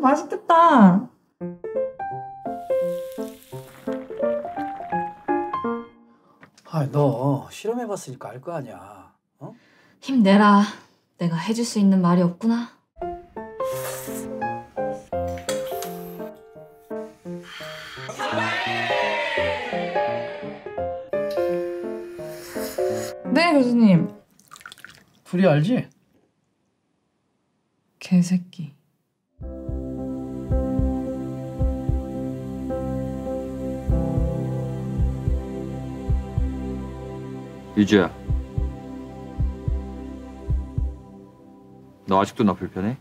맛있겠다. 아, 너 실험해봤으니까 알 거 아니야. 어? 힘내라. 내가 해줄 수 있는 말이 없구나. 네, 교수님. 둘이 알지? 개새끼. 유주야. 너 아직도 나 불편해?